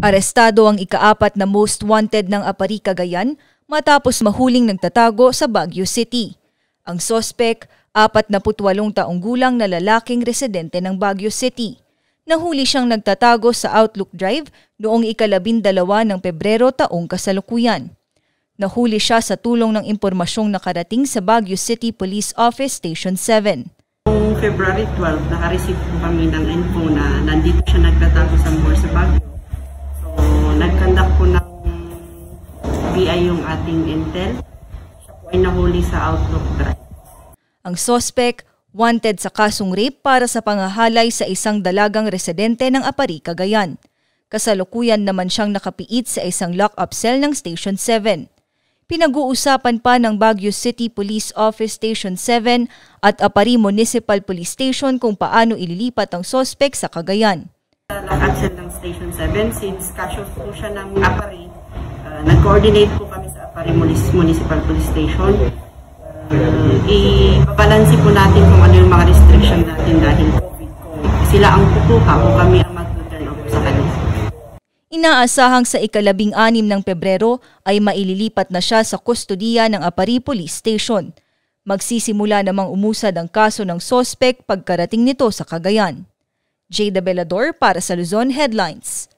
Arestado ang ikaapat na most wanted ng Apari Cagayan matapos mahuling nagtatago sa Baguio City. Ang sospek, 48 taong gulang na lalaking residente ng Baguio City. Nahuli siyang nagtatago sa Outlook Drive noong ikalabindalawa ng Pebrero taong kasalukuyan. Nahuli siya sa tulong ng impormasyong nakarating sa Baguio City Police Office Station 7. Noong February 12, nakareceive po kami ng info na nandito siya nagtatago sa Moore sa Baguio. BI yung ating intel. Siya po ay nahuli sa Outlook Drive. Ang sospek, wanted sa kasong rape para sa pangahalay sa isang dalagang residente ng Apari, Cagayan. Kasalukuyan naman siyang nakapiit sa isang lock-up cell ng Station 7. Pinag-uusapan pa ng Baguio City Police Office Station 7 at Apari Municipal Police Station kung paano ililipat ang sospek sa Cagayan. Lock-up cell ng Station 7, since kasyo po siya ng Apari, uh, nag-coordinate po kami sa Apari Municipal Police Station. Uh, ibabalansi po natin kung ano yung mga restriction natin dahil COVID. Kung sila ang kukuha o kami ang mag-turn over sa kanila. Inaasahang sa ikalabing anim ng Pebrero ay maililipat na siya sa kustodiya ng Apari Police Station. Magsisimula namang umusad ang kaso ng sospek pagkarating nito sa Cagayan. Jada Belador para sa Luzon Headlines.